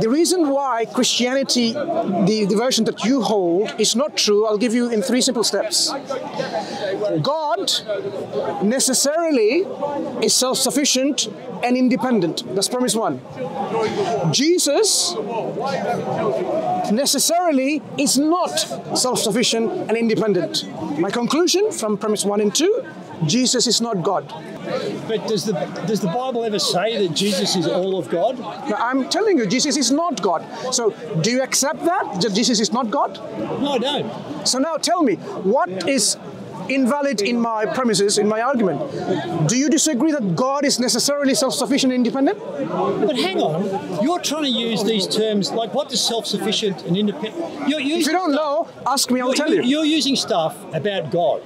The reason why Christianity, the, the version that you hold, is not true, I'll give you in three simple steps. God necessarily is self sufficient and independent. That's premise one. Jesus necessarily is not self sufficient and independent. My conclusion from premise one and two Jesus is not God. But does the does the Bible ever say that Jesus is all of God? Now, I'm telling you, Jesus is not God. So, do you accept that? that Jesus is not God? No, I don't. So, now tell me, what is invalid in my premises, in my argument? Do you disagree that God is necessarily self sufficient and independent? But hang on, you're trying to use these terms like what is self-sufficient and independent? You're using If you don't stuff- know, ask me, I'll tell you. You're using stuff about God.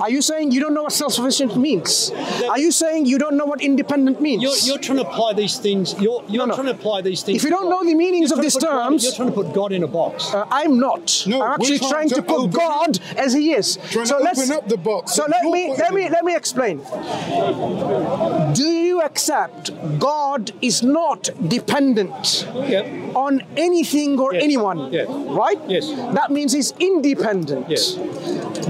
Are you saying you don't know what self sufficient means? Are you saying you don't know what independent means? You're, you're trying to apply these things. You're, you're no. trying to apply these things. If you don't know the meanings of these to put God- terms- you're trying to put God in a box. Uh, I'm not. No, I'm actually we're trying trying to to put open- God as He is. Trying so to let's open up the box So that let you're me putting let me in. let me explain. Do you accept God is not dependent Yeah. on anything or Yes. anyone? Yes. Right? Yes. That means He's independent. Yes.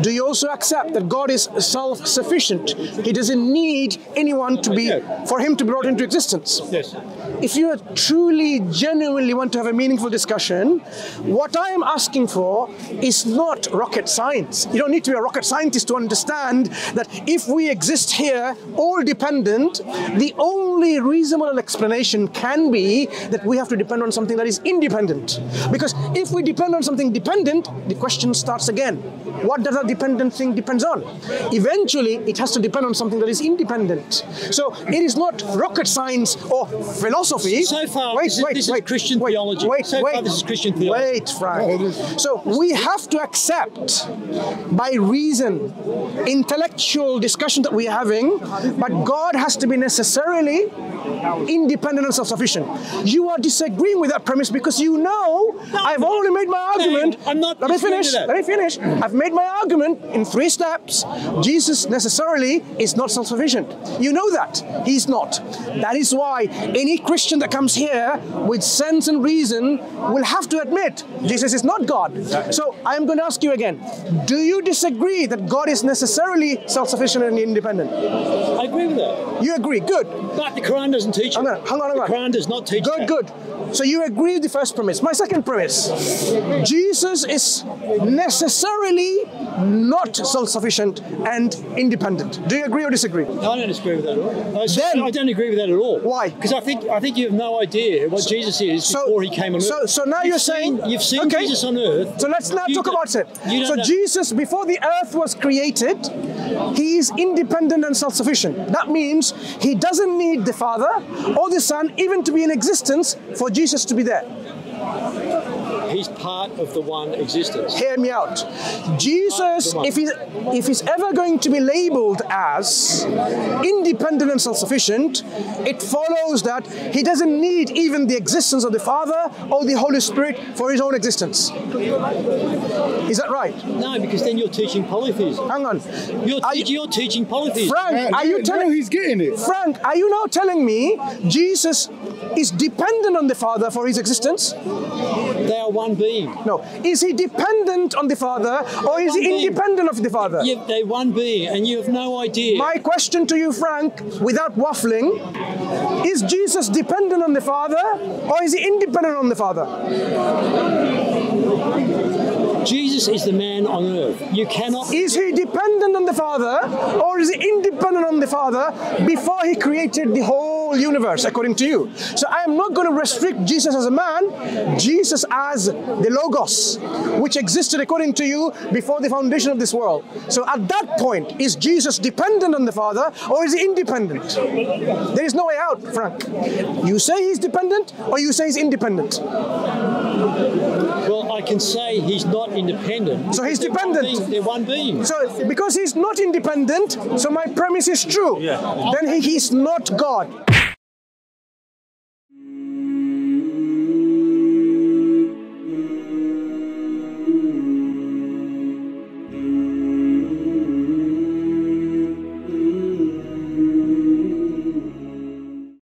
Do you also accept that God is self-sufficient? He doesn't need anyone to be for Him to be brought into existence. Yes. If you truly, genuinely want to have a meaningful discussion, what I am asking for is not rocket science. You don't need to be a rocket scientist to understand that if we exist here, all dependent, the only reasonable explanation can be that we have to depend on something that is independent. Because if we depend on something dependent, the question starts again. What does that dependent thing depends on? Eventually, it has to depend on something that is independent. So it is not rocket science or philosophy. So far, wait, this is- wait, this is wait, Christian wait, theology. Wait, So far, wait, this is Christian theology. Wait, Frank. So we have to accept by reason, intellectual discussion that we're having, but God has to be necessarily independent and self-sufficient. You are disagreeing with that premise because you know I've already made my argument. I'm not Let me finish. that. Let me finish. I've made my argument in three steps. Jesus necessarily is not self-sufficient. You know that he's not. That is why any Christian that comes here with sense and reason will have to admit Jesus is not God. So I am going to ask you again: Do you disagree that God is necessarily self-sufficient and independent? I agree with that. You agree? Good. But the Quran doesn't teach it. Hang on, hang on, hang on. The Quran does not teach Good, that. good. So you agree with the first premise. My second premise Jesus is necessarily not self sufficient and independent. Do you agree or disagree? No, I don't disagree with that at all. I, Then- I don't agree with that at all. Why? Because I think I think you have no idea what Jesus is before he came on so, earth. so now You've you're seen- saying you've seen okay. Jesus on earth. So let's now talk about it. So know- Jesus, before the earth was created, he is independent and self-sufficient. That means he doesn't need the Father or the Son even to be in existence for Jesus to be there. He's part of the one existence. hear me out. Jesus, if he's if he's ever going to be labeled as independent and self-sufficient, it follows that he doesn't need even the existence of the Father or the Holy Spirit for his own existence. Is that right? No, because then you're teaching polytheism. Hang on. You're, Are teach, you- you're teaching polytheism. Frank, are you now telling he's getting it. Frank, are you now telling me Jesus is dependent on the Father for his existence? They are one being. No. Is he dependent on the Father or is he One being. independent of the Father? Yeah, they're one being, and you have no idea. My question to you, Frank, without waffling, is Jesus dependent on the Father or is he independent on the Father? Jesus is the man on earth. You cannot. Is he dependent on the Father or is he independent on the Father before he created the whole universe, according to you? So I am not going to restrict Jesus as a man, Jesus as the Logos, which existed, according to you, before the foundation of this world. So at that point, is Jesus dependent on the Father or is he independent? There is no way out, Frank. You say he's dependent or you say he's independent. Well, I can say he's not independent. So he's They're one dependent. being- They're one being. So, because he's not independent, so my premise is true. Yeah. Then he, he's not God.